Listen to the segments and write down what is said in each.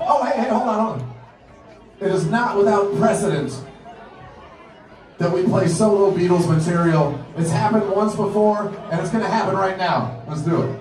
Oh, hey, hey, hold on, hold on. It is not without precedent that we play solo Beatles material. It's happened once before, and it's gonna happen right now. Let's do it.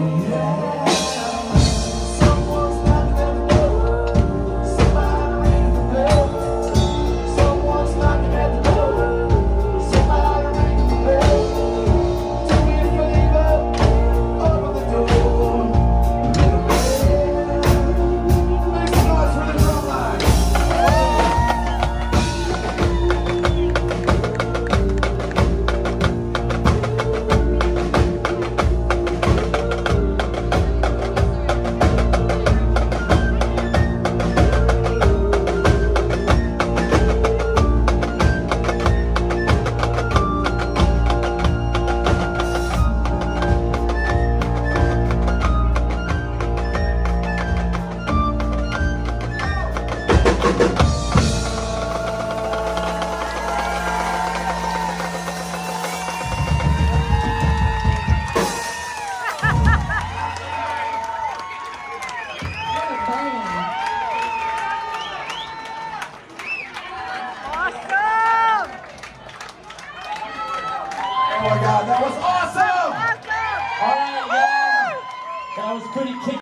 yeah. Pretty kick.